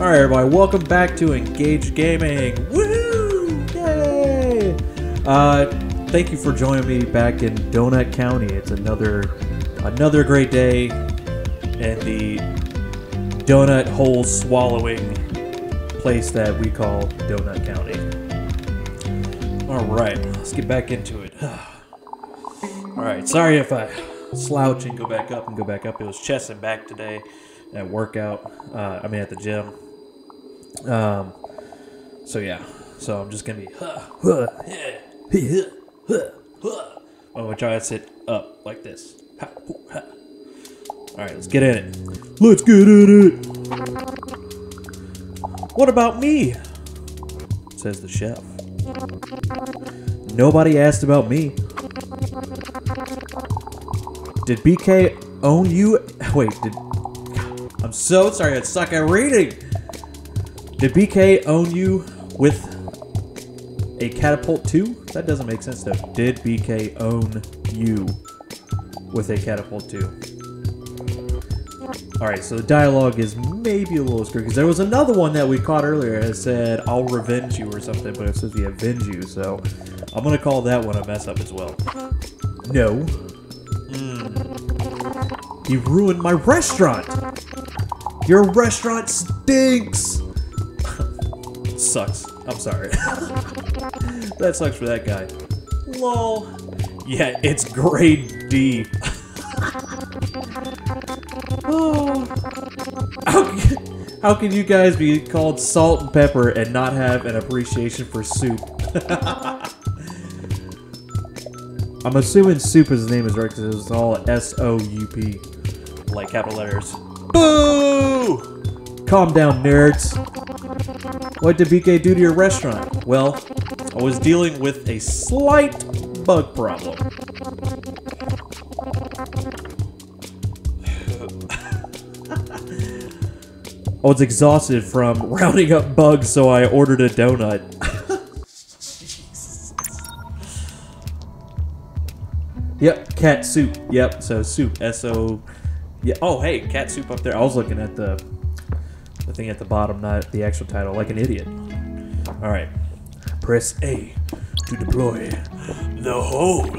All right, everybody, welcome back to Engage Gaming. Woo! Yay! Uh, thank you for joining me back in Donut County. It's another another great day in the donut hole swallowing place that we call Donut County. All right, let's get back into it. All right, sorry if I slouch and go back up and go back up. It was chest and back today at workout. Uh, I mean, at the gym. Um, so yeah, so I'm just gonna be. I'm gonna try to sit up like this. All right, let's get in it. Let's get in it. What about me? Says the chef. Nobody asked about me. Did BK own you? Wait, did. I'm so sorry, I suck at reading. Did BK own you with a catapult too? That doesn't make sense though. Did BK own you with a catapult too? Alright, so the dialogue is maybe a little screwed because there was another one that we caught earlier that said, I'll revenge you or something, but it says we avenge you, so I'm gonna call that one a mess up as well. No. Mm. He ruined my restaurant! Your restaurant stinks! Sucks. I'm sorry. that sucks for that guy. Lol. Yeah, it's grade D. oh. How, can- how can you guys be called salt and pepper and not have an appreciation for soup? I'm assuming soup is the name is right because it's all S O U P, like capital letters. Boo! Calm down, nerds. What did BK do to your restaurant? Well, I was dealing with a slight bug problem. I was exhausted from rounding up bugs, so I ordered a donut. yep, cat soup. Yep, so soup. S O. Yeah. Oh, hey, cat soup up there. I was looking at the the at the bottom, not the actual title, like an idiot. All right. Press A to deploy the hole.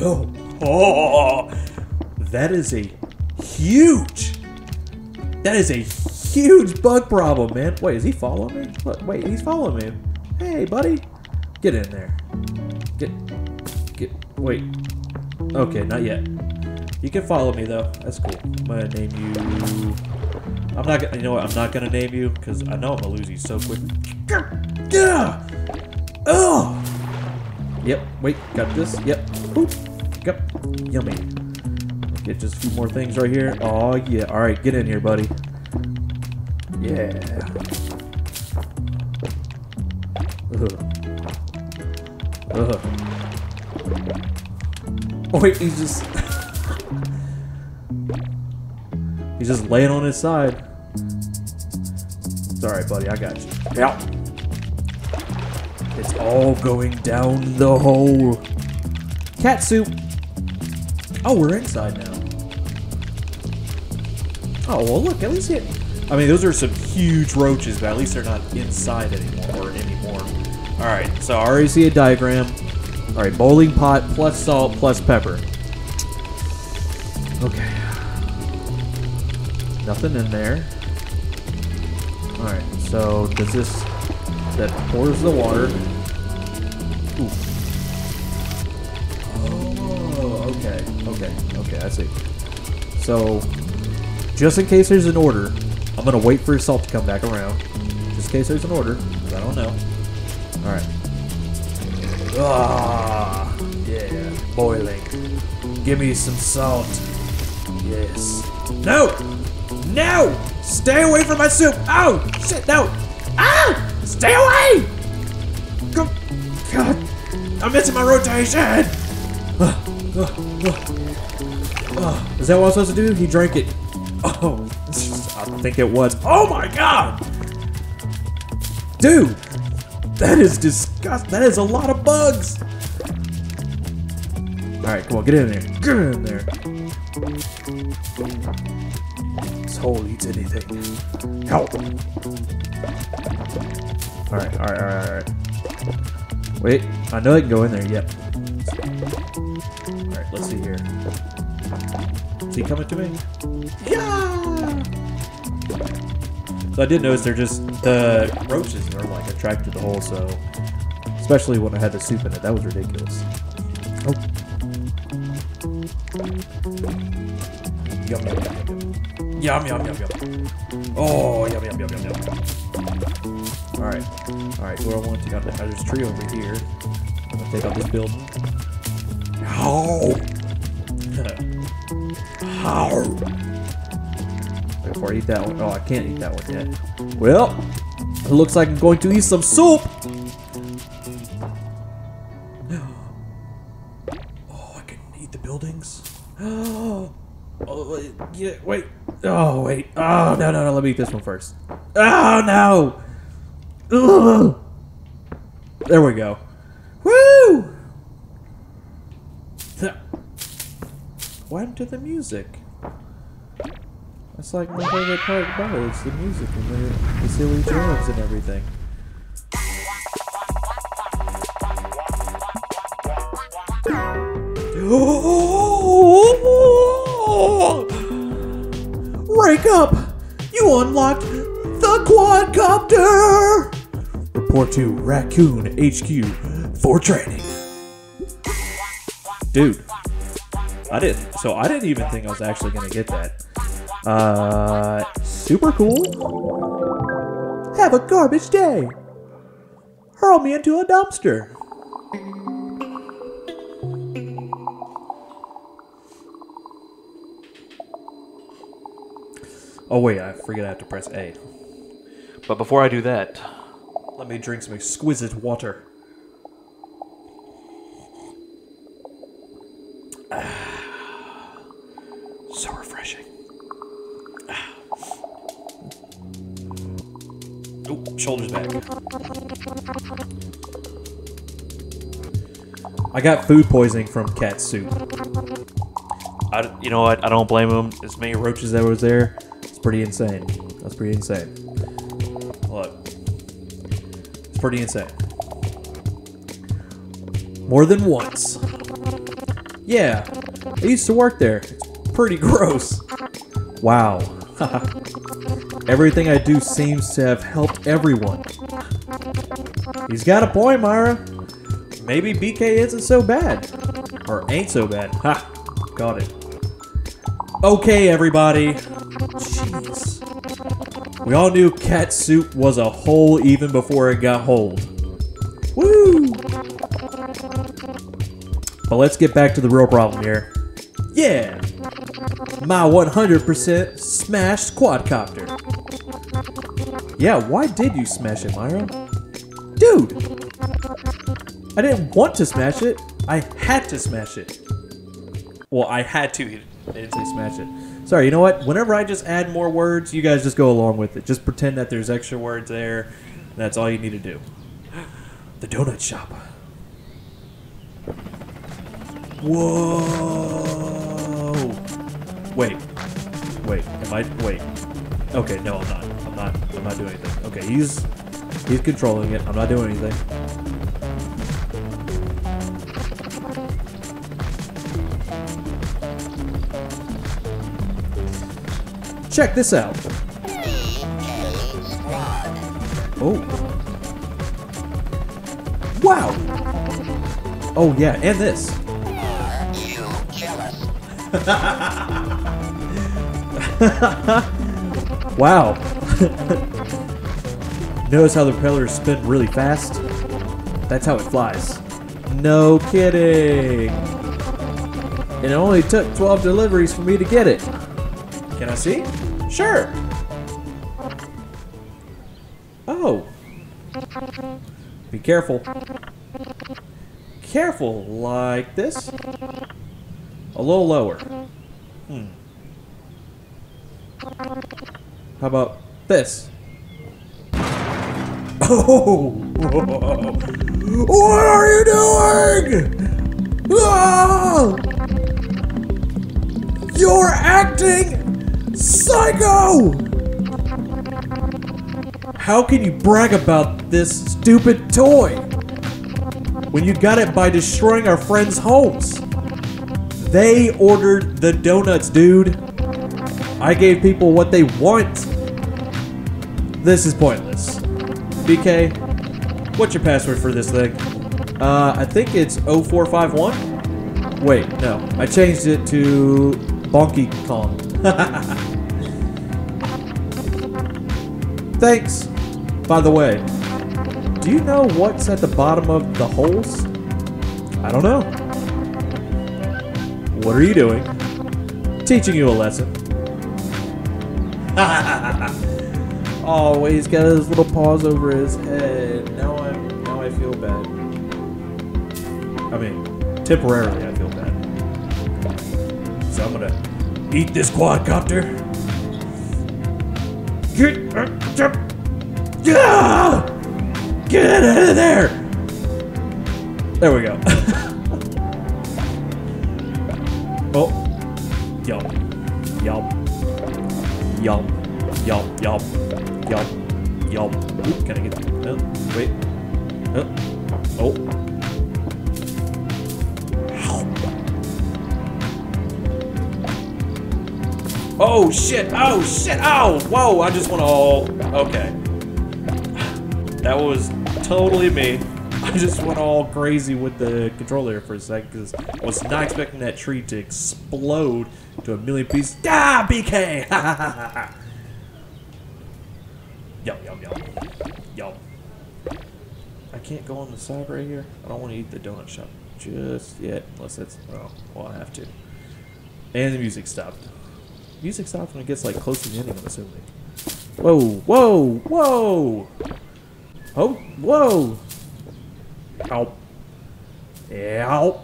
Oh, oh, that is a huge. That is a huge bug problem, man. Wait, is he following me? What? Wait, he's following me. Hey, buddy, get in there. Get, get. Wait. Okay, not yet. You can follow me though. That's cool. I'm gonna name you. I'm not gonna. You know what? I'm not gonna name you because I know I'm gonna lose you so quick. Yeah. Oh. Yep. Wait. Got this. Yep. Oop. Yep. Yummy. Get just a few more things right here. Oh yeah. All right. Get in here, buddy. Yeah. Ugh. Ugh. Oh wait. He's just. He's just laying on his side. It's alright, buddy. I got you. Yeah. It's all going down the hole. Cat soup. Oh, we're inside now. Oh, well, look. At least it. I mean, those are some huge roaches, but at least they're not inside anymore. Or anymore. Alright, so I already see a diagram. Alright, bowling pot plus salt plus pepper. Okay. Nothing in there. Alright, so does this that pours the water? Ooh. Oh, okay, okay, okay, I see. So, just in case there's an order, I'm gonna wait for salt to come back around. Just in case there's an order, I don't know. Alright. Ah, yeah, boiling. Give me some salt. Yes. No! No! Stay away from my soup! Oh! Shit, no! Ah! Stay away! Go- God! I'm missing my rotation! Ah, ah. Ah, Is that what I was supposed to do? He drank it. Oh, I think it was. Oh my god! Dude! That is disgusting. That is a lot of bugs! Alright, come on, get in there. Get in there. Hole eats anything. Help! Alright, alright, alright, alright. Wait, I know I can go in there, yep. Alright, let's see here. Is he coming to me? Yeah! So I did notice they're just, the roaches are like attracted to the hole, so. Especially when I had the soup in it, that was ridiculous. Oh. Yum, yum, yum, yum, yum. Yum, yum. Oh, yum, yum, yum, yum, yum. Alright. Alright, where I want to out the, there's tree over here. I'm gonna take out this building. How? How? Before I eat that one. Oh, I can't eat that one yet. Well, it looks like I'm going to eat some soup. Oh, I can eat the buildings. Oh, Oh, wait, yeah, wait. Oh, wait. Oh, no, no, no. Let me eat this one first. Oh, no. Ugh. There we go. Woo! What to the music? That's like my favorite part about it. It's the music and the, the silly jams and everything. Oh! Wake up! You unlocked the quadcopter! Report to Raccoon HQ for training. Dude, I didn't. So I didn't even think I was actually gonna get that. Uh, super cool. Have a garbage day. Hurl me into a dumpster. Oh wait, I forget I have to press A. But before I do that, let me drink some exquisite water. Ah, so refreshing. Ah. Oh, shoulders back. I got food poisoning from cat soup. I, you know what? I don't blame him. As many roaches that was there, it's pretty insane. That's pretty insane. Look, it's pretty insane. More than once. Yeah, I used to work there. It's pretty gross. Wow. Everything I do seems to have helped everyone. He's got a point, Myra. Maybe BK isn't so bad. Or ain't so bad. Ha! Got it. Okay, everybody. Jeez. We all knew cat soup was a hole even before it got hold. Woo! But let's get back to the real problem here. Yeah! My 100% smashed quadcopter. Yeah, why did you smash it, Myra? Dude! I didn't want to smash it. I had to smash it. Well, I had to. I didn't say smash it. Sorry, you know what? Whenever I just add more words, you guys just go along with it. Just pretend that there's extra words there. That's all you need to do. The donut shop. Whoa! Wait. Wait. Am I? Wait. Okay. No, I'm not. I'm not. I'm not doing anything. Okay. He's he's controlling it. I'm not doing anything. Check this out. Oh. Wow. Oh yeah, and this. wow. Notice how the propellers spin really fast? That's how it flies. No kidding. And it only took 12 deliveries for me to get it. Can I see? Sure. Oh. Be careful. Careful, like this. A little lower. Hmm. How about this? Oh! What are you doing? Ah! You're acting Psycho! How can you brag about this stupid toy? When you got it by destroying our friends' homes. They ordered the donuts, dude. I gave people what they want. This is pointless. BK, what's your password for this thing? Uh, I think it's 0451. Wait, no. I changed it to Bonky Kong. Thanks. By the way, do you know what's at the bottom of the holes? I don't know. What are you doing? Teaching you a lesson. oh, he's got his little paws over his head. Now I'm now I feel bad. I mean, temporarily I feel bad. So I'm gonna eat this quadcopter. Get, uh! Get out of there! There we go. oh. Yum. Yum. Yum. Yum. Yum. Yum. Oop, can I get? No. Wait. Oh. Oh. Oh shit! Oh shit! Oh! Whoa! I just want to all. Okay. That was totally me. I just went all crazy with the controller for a second because I was not expecting that tree to explode to a million pieces. Ah, BK! yum, yum, yum. Yum. I can't go on the side right here. I don't want to eat the donut shop just yet, unless that's, oh, well, I have to. And the music stopped. Music stops when it gets like close to the ending, I'm assuming. Whoa, whoa, whoa! Oh, whoa! Ow. Ow.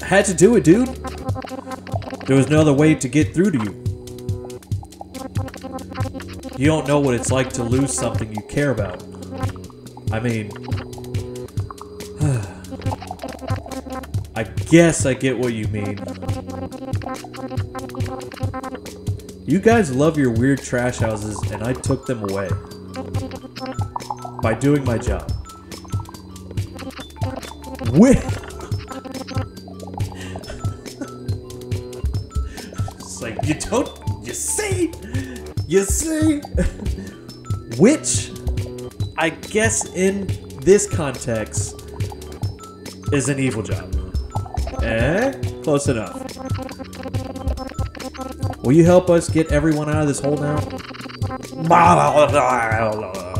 I had to do it, dude. There was no other way to get through to you. You don't know what it's like to lose something you care about. I mean, I guess I get what you mean. You guys love your weird trash houses, and I took them away. By doing my job. With. You see? Which, I guess in this context, is an evil job. Eh? Close enough. Will you help us get everyone out of this hole now?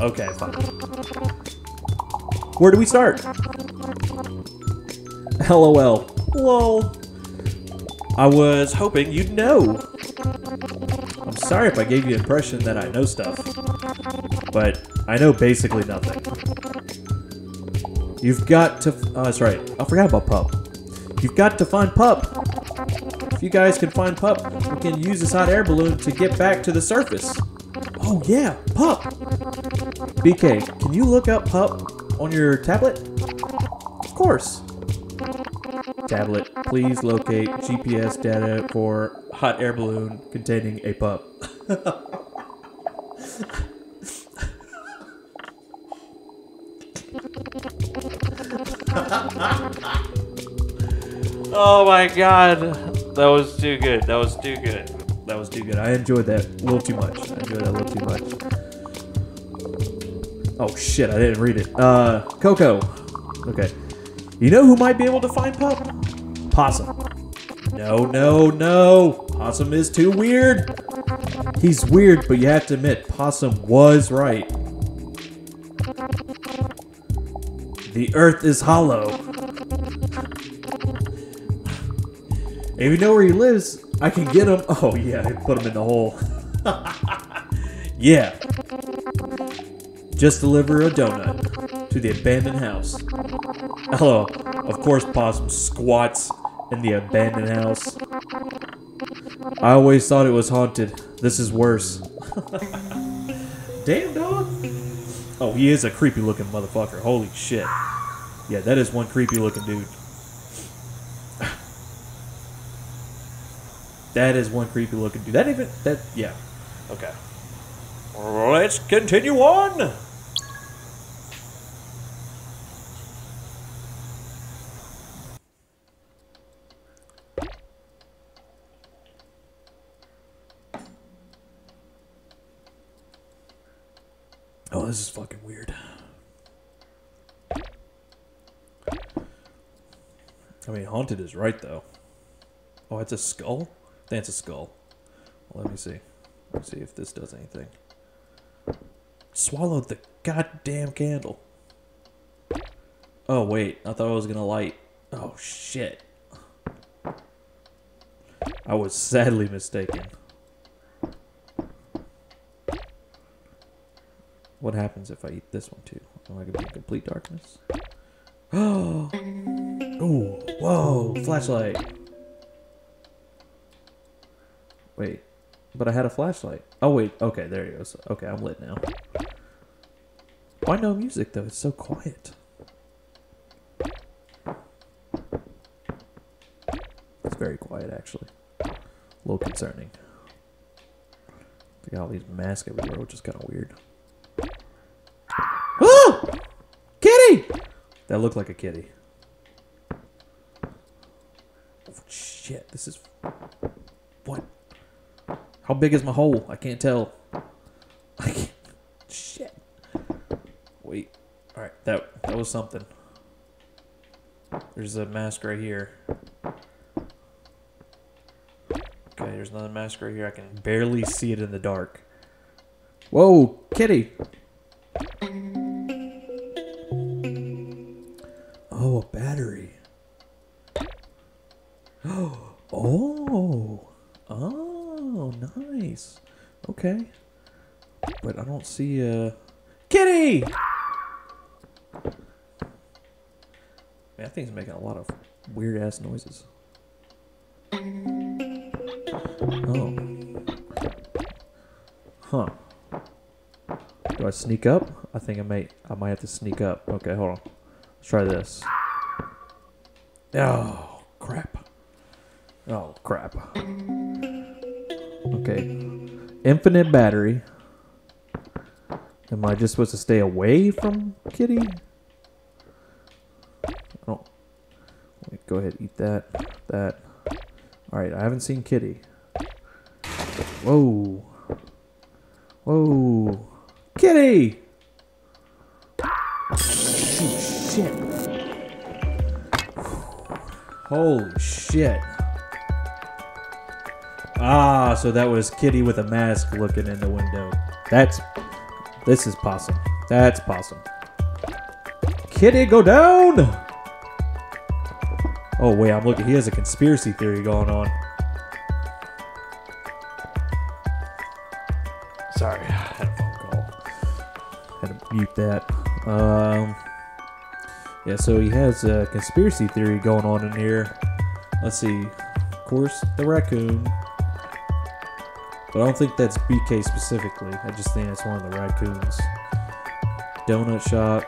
Okay, fine. Where do we start? LOL. Lol. I was hoping you'd know. Sorry if I gave you the impression that I know stuff. But I know basically nothing. You've got to... Oh, that's right. I forgot about Pup. You've got to find Pup. If you guys can find Pup, we can use this hot air balloon to get back to the surface. Oh yeah, Pup! BK, can you look up Pup on your tablet? Of course. Tablet, please locate GPS data for hot air balloon containing a pup. Oh my god. That was too good. That was too good. That was too good. I enjoyed that a little too much. I enjoyed that a little too much. Oh shit, I didn't read it. Uh, Coco. Okay. You know who might be able to find Pup? Possum. No, no, no. Possum is too weird. He's weird, but you have to admit, Possum was right. The earth is hollow. If you know where he lives, I can get him. Oh, yeah, I put him in the hole. yeah. Just deliver a donut to the abandoned house. Hello. Of course, Possum squats in the abandoned house. I always thought it was haunted. This is worse. Damn, dog. Oh, he is a creepy looking motherfucker. Holy shit. Yeah, that is one creepy looking dude. That is one creepy looking dude. That even that yeah. Okay. Let's continue on. Oh, this is fucking weird. Is right though. Oh, it's a skull. It's a skull. Well, let me see. Let me see if this does anything. Swallowed the goddamn candle. Oh wait, I thought I was gonna light. Oh shit. I was sadly mistaken. What happens if I eat this one too? Am I gonna be in complete darkness? Oh, ooh, whoa, flashlight. Wait, but I had a flashlight. Oh wait, okay, there he goes. Okay, I'm lit now. Why no music though? It's so quiet. It's very quiet actually. A little concerning. Got all these masks everywhere, which is kind of weird. Oh! Kitty! That looked like a kitty. Oh, shit, this is. What? How big is my hole? I can't tell. I can't. Shit. Wait. Alright, that, that was something. There's a mask right here. Okay, there's another mask right here. I can barely see it in the dark. Whoa, kitty! Oh, nice. Okay, but I don't see a kitty. Man, that thing's making a lot of weird ass noises. Oh, huh. Do I sneak up? I think I may. I might have to sneak up. Okay, hold on. Let's try this. Oh, crap. Oh, crap. Okay. Infinite battery. Am I just supposed to stay away from Kitty? Oh. Wait, go ahead, eat that. That. Alright, I haven't seen Kitty. Whoa. Whoa. Kitty! Shit. Holy shit. Ah, so that was Kitty with a mask looking in the window. That's. This is possum. That's possum. Kitty, go down! Oh, wait, I'm looking. He has a conspiracy theory going on. Sorry, I had a phone call. Had to mute that. Um. Yeah, so he has a conspiracy theory going on in here. Let's see. Of course, the raccoon. But I don't think that's BK specifically. I just think it's one of the raccoons. Donut shop.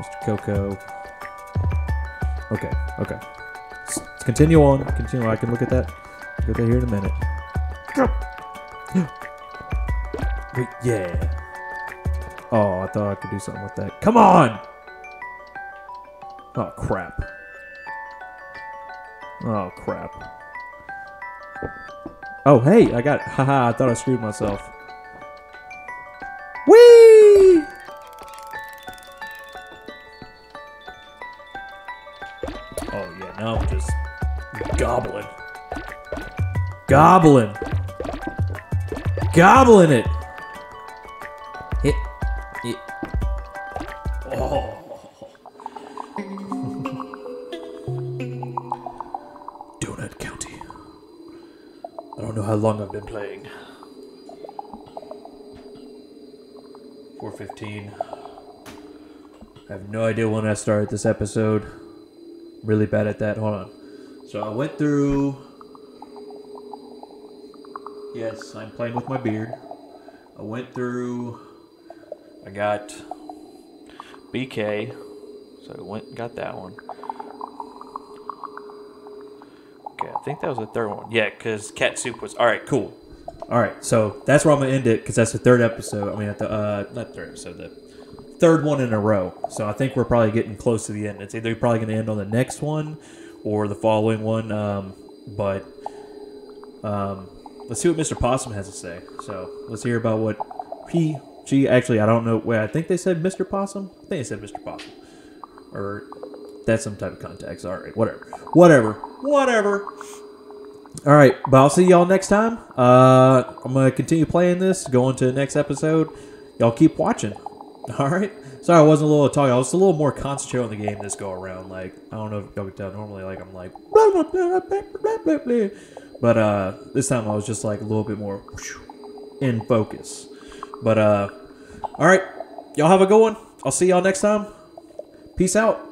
Mr. Coco. Okay, okay. Let's, continue on. Continue. I can look at that. Look at that here in a minute. Wait, yeah. Oh, I thought I could do something with that. Come on! Oh, crap. Oh, crap. Oh, hey, I got. Haha, I thought I screwed myself. Whee! Oh, yeah, now I'm just gobbling. Gobbling. Gobbling it. I've been playing. 415. I have no idea when I started this episode. Really bad at that. Hold on. So I went through. Yes, I'm playing with my beard. I went through I got BK, so I went got that one. Okay, I think that was the third one. Yeah, because cat soup was all right. Cool. All right, so that's where I'm gonna end it because that's the third episode. I mean, at the uh, not third episode, the third one in a row. So I think we're probably getting close to the end. It's either probably gonna end on the next one or the following one. Um, but um, let's see what Mr. Possum has to say. So let's hear about what he. Actually, I don't know. Wait, I think they said Mr. Possum. I think they said Mr. Possum, or that's some type of context. All right, whatever, whatever, whatever. All right, but I'll see y'all next time. Uh, I'm gonna continue playing this, going to the next episode. Y'all keep watching. All right. Sorry, I wasn't a little talking. I was a little more concentrated on the game this go around. Like I don't know if y'all can tell. Normally, like I'm like, blah, blah, blah, blah, blah, blah, blah. but uh, this time I was just like a little bit more in focus. But uh, all right, y'all have a good one. I'll see y'all next time. Peace out.